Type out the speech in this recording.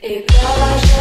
Et quand je